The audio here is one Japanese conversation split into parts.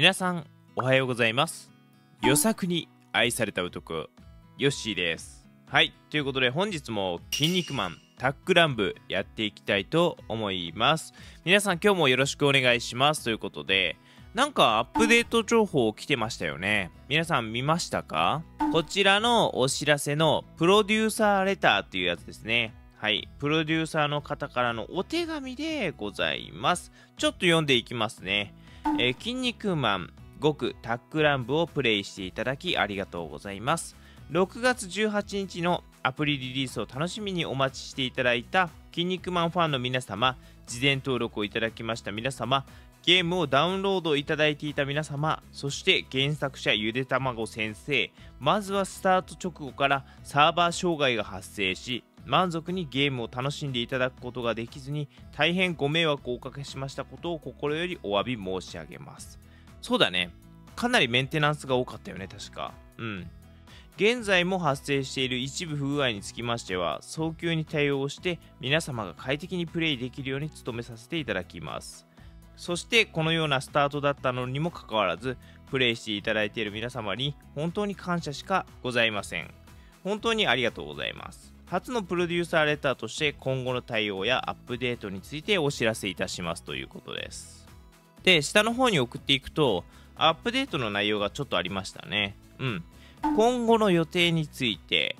皆さんおはようございます予作に愛された男ヨッシーですはいということで本日も「筋肉マンタックランブ」やっていきたいと思います皆さん今日もよろしくお願いしますということでなんかアップデート情報来てましたよね皆さん見ましたか？こちらのお知らせのプロデューサーレターっていうやつですねはい。プロデューサーの方からのお手紙でございます。ちょっと読んでいきますね。えー、筋肉マン極タックランブをプレイしていただきありがとうございます。6月18日のアプリリリースを楽しみにお待ちしていただいた筋肉マンファンの皆様、事前登録をいただきました皆様、ゲームをダウンロードいただいていた皆様、そして原作者ゆでたまご先生、まずはスタート直後からサーバー障害が発生し、満足にゲームを楽しんでいただくことができずに大変ご迷惑をおかけしましたことを心よりお詫び申し上げます。そうだね。かなりメンテナンスが多かったよね確か。うん。現在も発生している一部不具合につきましては早急に対応して皆様が快適にプレイできるように努めさせていただきます。そしてこのようなスタートだったのにもかかわらずプレイしていただいている皆様に本当に感謝しかございません。本当にありがとうございます。初のプロデューサーレターとして今後の対応やアップデートについてお知らせいたしますということです。で、下の方に送っていくと、アップデートの内容がちょっとありましたね。うん。今後の予定について、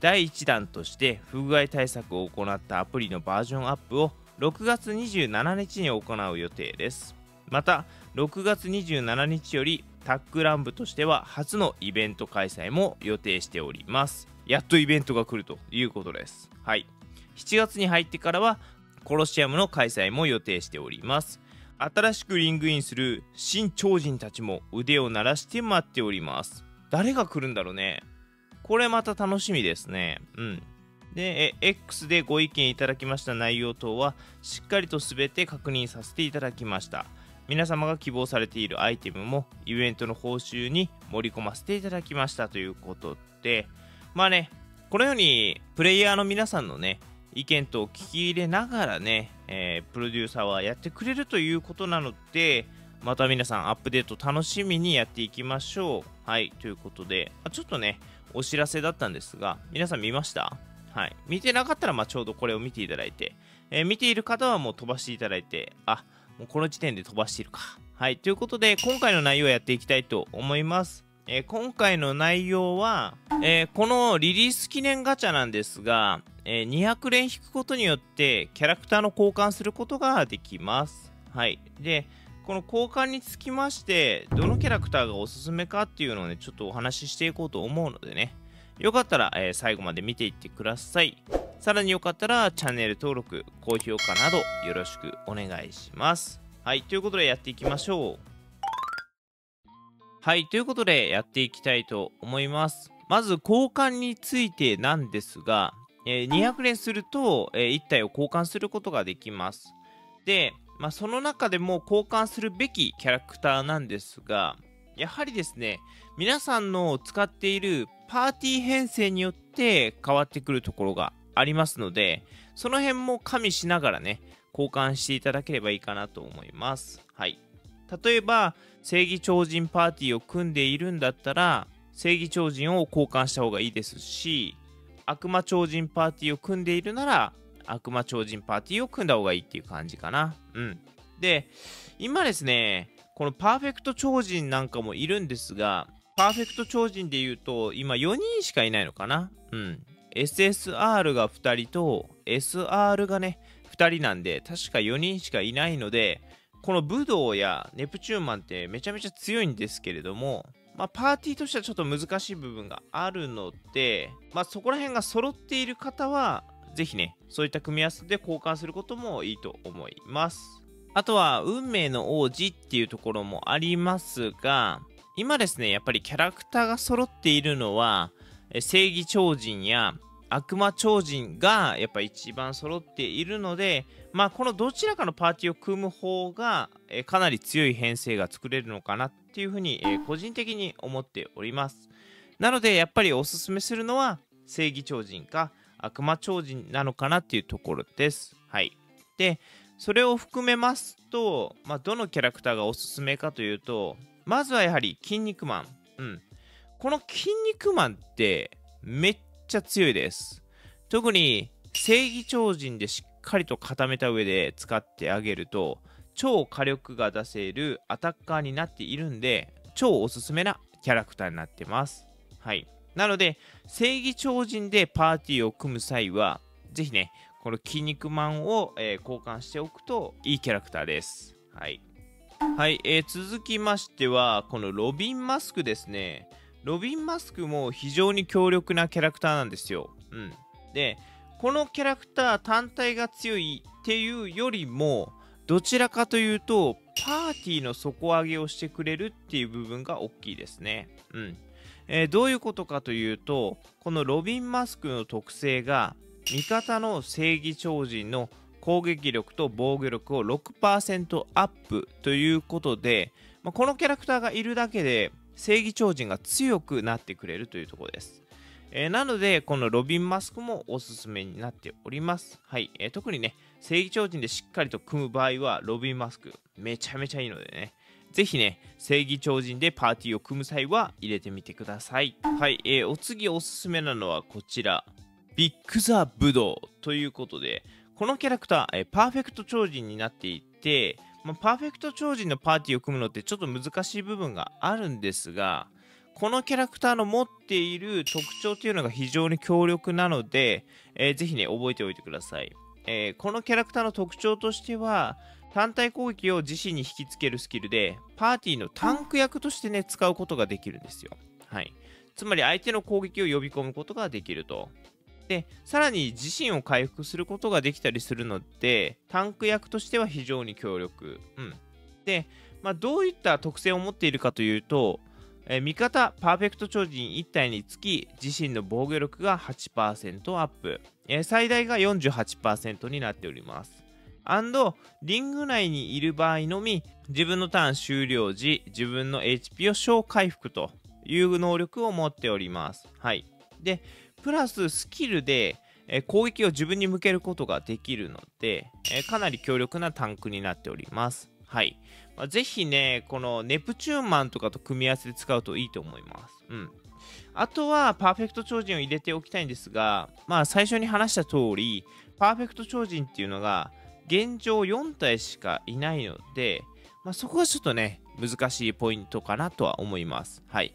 第1弾として不具合対策を行ったアプリのバージョンアップを6月27日に行う予定です。また、6月27日よりタックランブとしては初のイベント開催も予定しております。やっとイベントが来るということです。はい。7月に入ってからはコロシアムの開催も予定しております。新しくリングインする新超人たちも腕を鳴らして待っております。誰が来るんだろうね。これまた楽しみですね。うん。で、X でご意見いただきました内容等はしっかりと全て確認させていただきました。皆様が希望されているアイテムもイベントの報酬に盛り込ませていただきましたということで、まあね、このようにプレイヤーの皆さんのね、意見と聞き入れながらね、えー、プロデューサーはやってくれるということなので、また皆さんアップデート楽しみにやっていきましょう。はい、ということで、ちょっとね、お知らせだったんですが、皆さん見ました？はい。見てなかったら、まあ、ちょうどこれを見ていただいて、えー、見ている方はもう飛ばしていただいて、あ、もうこの時点で飛ばしているか。はい。ということで、今回の内容をやっていきたいと思います。えー、今回の内容は、えー、このリリース記念ガチャなんですが、えー、200連引くことによってキャラクターの交換することができます。はい。で、この交換につきまして、どのキャラクターがおすすめかっていうのをね、ちょっとお話ししていこうと思うのでね、よかったら、え最後まで見ていってください。さらによかったら、チャンネル登録、高評価などよろしくお願いします。はい、ということでやっていきましょう。はい、ということでやっていきたいと思います。まず交換についてなんですが、えー、200連すると、えー、1体を交換することができます。で、まあ、その中でも交換するべきキャラクターなんですが、やはりですね、皆さんの使っているパーティー編成によって変わってくるところがありますので、その辺も加味しながらね、交換していただければいいかなと思います。はい。例えば正義超人パーティーを組んでいるんだったら正義超人を交換した方がいいですし悪魔超人パーティーを組んでいるなら悪魔超人パーティーを組んだ方がいいっていう感じかな。うん。で、今ですね、このパーフェクト超人なんかもいるんですが、パーフェクト超人で言うと、今4人しかいないのかなうん。SSR が2人と、SR がね、2人なんで、確か4人しかいないので、この武道やネプチューンマンってめちゃめちゃ強いんですけれども、まあ、パーティーとしてはちょっと難しい部分があるので、まあ、そこら辺が揃っている方は、ぜひね、そういった組み合わせで交換することもいいと思います。あとは、運命の王子っていうところもありますが、今ですね、やっぱりキャラクターが揃っているのは、正義超人や悪魔超人がやっぱ一番揃っているので、まあ、このどちらかのパーティーを組む方が、かなり強い編成が作れるのかなっていうふうに、個人的に思っております。なので、やっぱりおすすめするのは正義超人か悪魔超人なのかなっていうところです。はい。で、それを含めますと、まあ、どのキャラクターがおすすめかというと、まずはやはり筋肉マン。うん。この筋肉マンってめっちゃ強いです。特に正義超人でしっかりと固めた上で使ってあげると超火力が出せるアタッカーになっているんで超おすすめなキャラクターになってます。はい。なので正義超人でパーティーを組む際はぜひねこの筋肉マンを、えー、交換しておくといいキャラクターです。はい。はい、えー、続きましては、このロビンマスクですね。ロビンマスクも非常に強力なキャラクターなんですよ。うん。で、このキャラクター単体が強いっていうよりも、どちらかというと、パーティーの底上げをしてくれるっていう部分が大きいですね。うん。えー、どういうことかというと、このロビンマスクの特性が、味方の正義超人の攻撃力と防御力を6%アップということで、まあ、このキャラクターがいるだけで正義超人が強くなってくれるというところです。えー、なので、このロビンマスクもおすすめになっております。はい。えー、特にね、正義超人でしっかりと組む場合は、ロビンマスク、めちゃめちゃいいのでね、ぜひね、正義超人でパーティーを組む際は入れてみてください。はい。えー、お次おすすめなのはこちら、ビッグザブドウということで、このキャラクター、えー、パーフェクト超人になっていて、まあ、パーフェクト超人のパーティーを組むのってちょっと難しい部分があるんですが、このキャラクターの持っている特徴っていうのが非常に強力なので、えー、ぜひね、覚えておいてください。えー、このキャラクターの特徴としては、単体攻撃を自身に引きつけるスキルで、パーティーのタンク役としてね、使うことができるんですよ。はい。つまり相手の攻撃を呼び込むことができると。で、さらに自身を回復することができたりするので、タンク役としては非常に強力。うん。で、まあ、どういった特性を持っているかというと、えー、味方パーフェクト超人1体につき自身の防御力が8%アップ、えー、最大が48%になっております。アンドリング内にいる場合のみ自分のターン終了時自分の HP を小回復という能力を持っております。はい。で、プラススキルで、え、攻撃を自分に向けることができるので、え、かなり強力なタンクになっております。はい。まあ、ぜひね、このネプチューンマンとかと組み合わせて使うといいと思います。うん。あとは、パーフェクト超人を入れておきたいんですが、まあ、最初に話した通り、パーフェクト超人っていうのが、現状4体しかいないので、まあ、そこがちょっとね、難しいポイントかなとは思います。はい。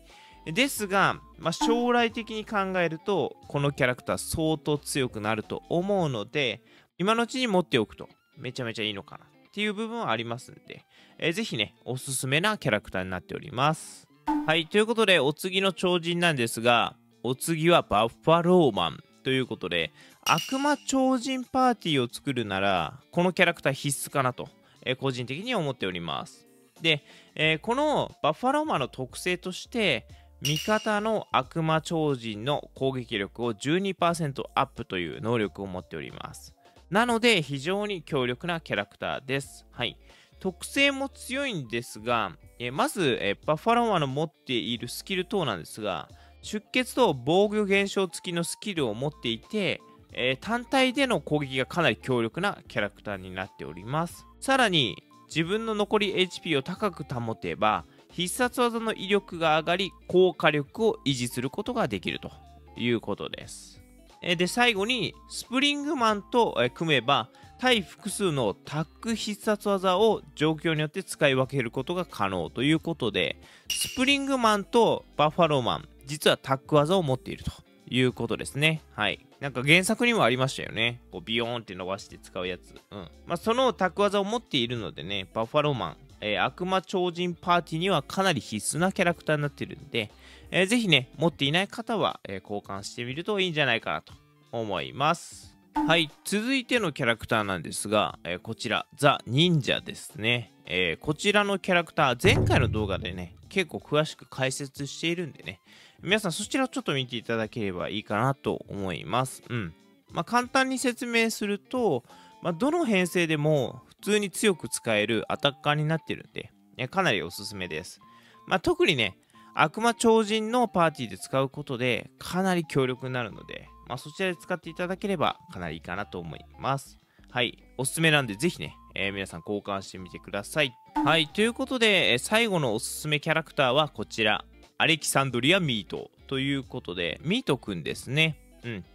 ですが、まあ、将来的に考えると、このキャラクター相当強くなると思うので、今のうちに持っておくとめちゃめちゃいいのかなっていう部分はありますんで、えー、ぜひね、おすすめなキャラクターになっております。はい、ということで、お次の超人なんですが、お次はバッファローマンということで、悪魔超人パーティーを作るなら、このキャラクター必須かなと、えー、個人的に思っております。で、えー、このバッファローマンの特性として、味方の悪魔超人の攻撃力を12%アップという能力を持っております。なので非常に強力なキャラクターです。はい。特性も強いんですが、えまず、えバッファローマの持っているスキル等なんですが、出血と防御減少付きのスキルを持っていて、えー、単体での攻撃がかなり強力なキャラクターになっております。さらに、自分の残り HP を高く保てば、必殺技の威力が上がり、高火力を維持することができるということです。で、最後に、スプリングマンと組めば、対複数のタッグ必殺技を状況によって使い分けることが可能ということで、スプリングマンとバッファローマン、実はタッグ技を持っているということですね。はい。なんか原作にもありましたよね。こうビヨーンって伸ばして使うやつ。うん。まあ、そのタッグ技を持っているのでね、バッファローマン、えー、悪魔超人パーティーにはかなり必須なキャラクターになってるんで、えー、ぜひね、持っていない方は、えー、交換してみるといいんじゃないかなと思います。はい、続いてのキャラクターなんですが、えー、こちら、ザ・忍者ですね、えー、こちらのキャラクター、前回の動画でね、結構詳しく解説しているんでね、皆さんそちらちょっと見ていただければいいかなと思います。うん。まあ、簡単に説明すると、まあ、どの編成でも普通に強く使えるアタッカーになってるんで、かなりおすすめです。まあ、特にね、悪魔超人のパーティーで使うことでかなり強力になるので、まあ、そちらで使っていただければかなりいいかなと思います。はいおすすめなんでぜひね、えー、皆さん交換してみてください。はいということで、え最後のおすすめキャラクターはこちら。アレキサンドリア・ミート。ということでミートくんですね。うん。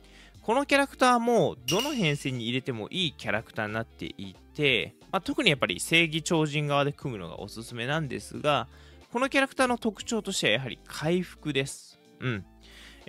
このキャラクターもどの編成に入れてもいいキャラクターになっていて、まあ、特にやっぱり正義超人側で組むのがおすすめなんですがこのキャラクターの特徴としてはやはり回復ですうん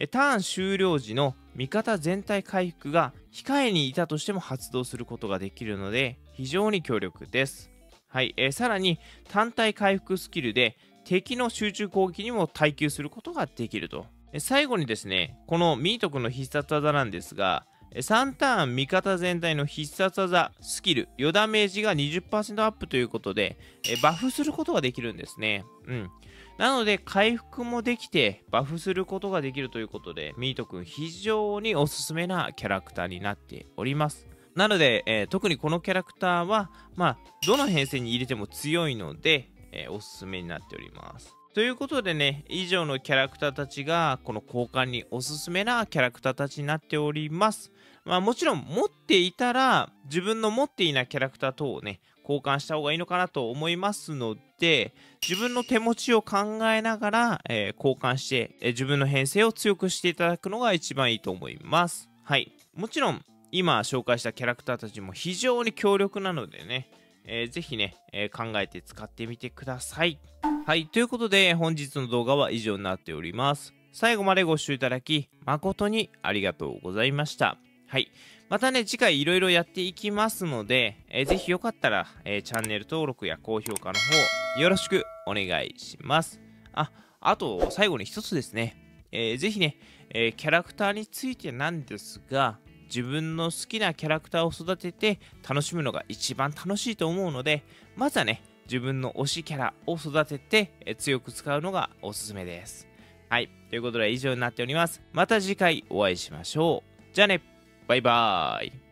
ターン終了時の味方全体回復が控えにいたとしても発動することができるので非常に強力です。はい、えー、さらに単体回復スキルで敵の集中攻撃にも耐久することができると。最後にですね、このミート君の必殺技なんですが、3ターン味方全体の必殺技スキル余ダメージが20%アップということでバフすることができるんですね。うん。なので回復もできてバフすることができるということでミートくん非常におすすめなキャラクターになっております。なので、えー、特にこのキャラクターは、まあ、どの編成に入れても強いので、えー、おすすめになっております。ということでね、以上のキャラクターたちが、この交換におすすめなキャラクターたちになっております。まあもちろん持っていたら、自分の持っていないキャラクター等をね、交換した方がいいのかなと思いますので、自分の手持ちを考えながら、えー、交換して、えー、自分の編成を強くしていただくのが一番いいと思います。はい。もちろん、今紹介したキャラクターたちも非常に強力なのでね、えー、ぜひね、えー、考えて使ってみてください。はい。ということで、本日の動画は以上になっております。最後までご視聴いただき、誠にありがとうございました。はい。またね、次回いろいろやっていきますので、えー、ぜひよかったら、えー、チャンネル登録や高評価の方、よろしくお願いします。あ、あと、最後に一つですね、えー、ぜひね、えー、キャラクターについてなんですが、自分の好きなキャラクターを育てて楽しむのが一番楽しいと思うので、まずはね、自分の推しキャラを育てて、え強く使うのがおすすめです。はい。ということで以上になっております。また次回お会いしましょう。じゃあね。バイバーイ。